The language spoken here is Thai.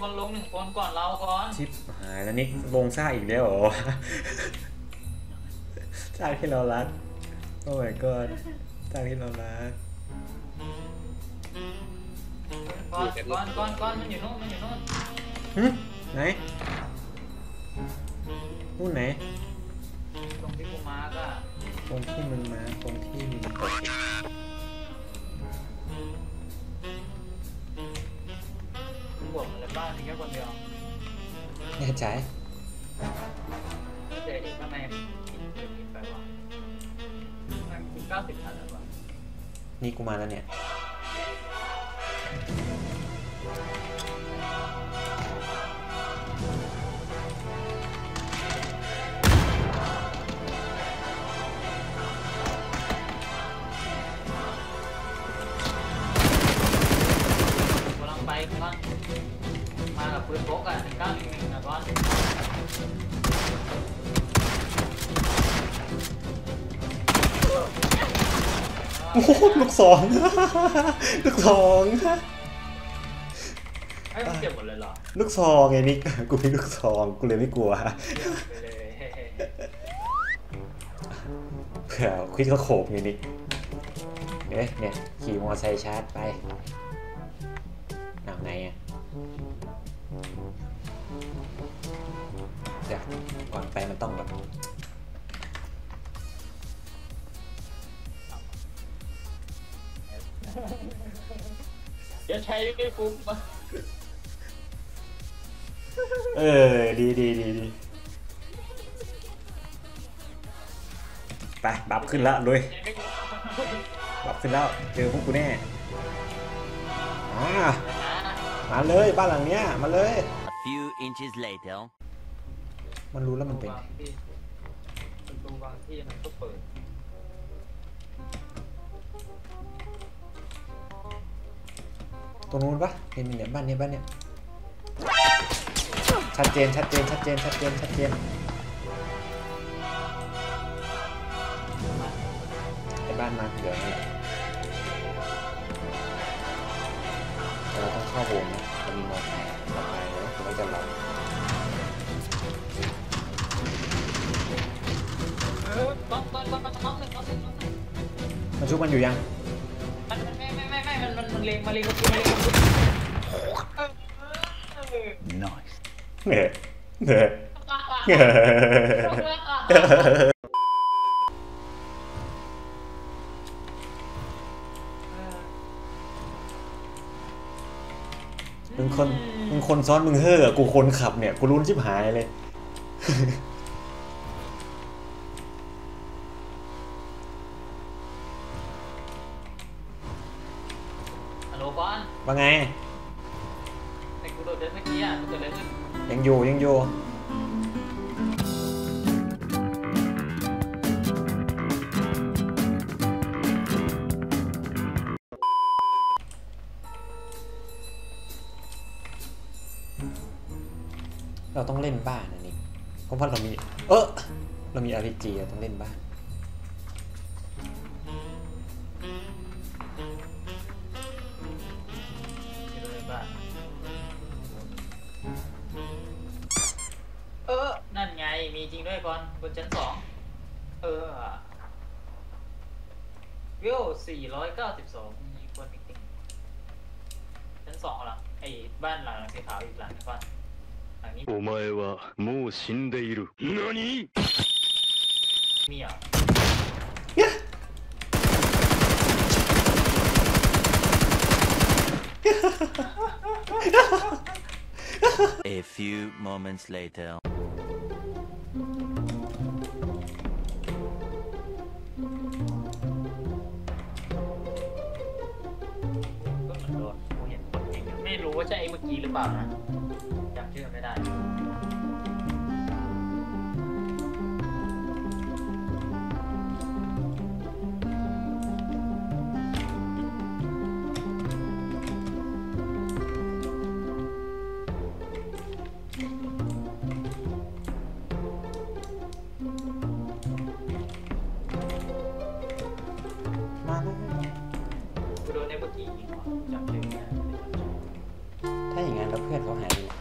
คนลงหนึ่งคนก่อนเราก่อน ชิปหายแล้วนี่ลงซ่าอีกแล้วเหรอซ่าที่เรารัก โอ้ my god ซ่าที่เรารักก่อนก่อนก่อนก่อนมันอยู่นู่นมันอยู่นู่นหึไหนนู่นไหน ตรงที่กูมาร์กอะตรงที่มึงมาตรงที่มึงตกกู ใจเนี่กูมาแล้วเนี่ย โอ้โหลูกสองลูกสองไอ้ยมันเจ็บหมดเลยเหรอ ลูกซองไงนิก กูมีลูกซองกูเลยไม่กลัวไปเลยเผื่อควิดเขาโขบไงนิกเนี่ยเนี่ยขี่มอเตอร์ไซค์ชาร์จไปเอาไงอะ ก่อนไปมันต้องแบบอย่าใช้ไม่ฟุ้งมาเออ ดีดีดีดีไปบัฟขึ้นละลุยใช้ไม่ฟุ้งบัฟขึ้นแล้วเจอพวกกูแน่อ่านะมาเลยบ้านหลังเนี้ยมาเลย A few inches later. มันรู้แล้วมันเป็น ประตูบางที่มันก็เปิด ตรงนู้นปะเห็นไหมเนี่ยบ้านเนี้ยบ้านเนี้ยชัดเจนชัดเจนชัดเจนชัดเจนชัดเจนไอ้บ้านมาเหลืองเนี่ยแต่เราต้องเข้าวงนะเรามีมอไซค์มออร์ไซค์แล้วเราจะหลับ มันชุบมันอยู่ยังมันมันไม่ไม่ไม่ไม่มันมันมันเลงมาเลงมาเลงมาเลงเออเออ Nice. เหนื่อยเหนื่อยเหนื่อยมึงคนมึงคนซ้อนมึงเฮ่อกูคนขับเนี่ย กูรุ้นชิบหายเลย ลโหลก่อนว่าไงไอ้กูโดดเดินเมื่อกี้อะมันเกิดอะไรขึ้นยังอยู่ยังอยู่เราต้องเล่นบ้านอันนี้เพราะว่าเรามี เออเรามี RPG เราต้องเล่นบ้าน มีจริงด้วยก่อนบนชั้นสอง เออวิวสี่ร้อยเก้าสิบสองมีคนจริงๆชั้นสองเหรอไอ้บ้านหลังสีขาวอีกหลังนึงก่อนหลังนี้ お前はもう死んでいる。何 มีเหรอ A few moments later. ก็เหมือนโดนกูเห็นคนยิงอะไม่รู้ว่าใช่ไอ้เมื่อกี้หรือเปล่านะจำชื่อไม่ได้ ถ้าอย่างนั้นแล้เพื่อนเขาหายไปไหน